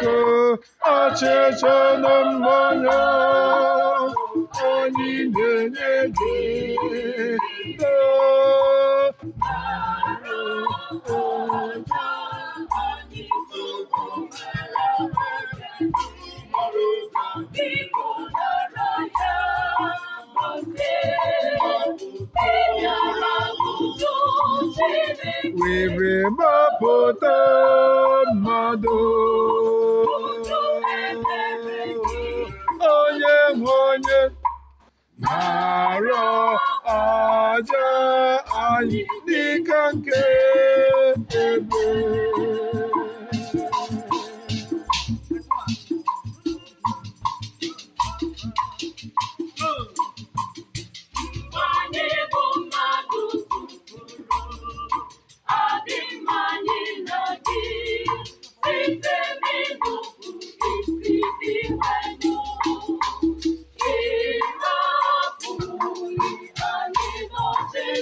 그 아체자는 뭐냐 아니는 애들 wee gbapụta mmadụ onye nwe na-arọ aja anyị n'ịka nke ebe.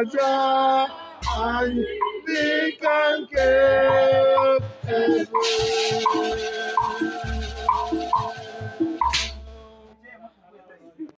aja anyị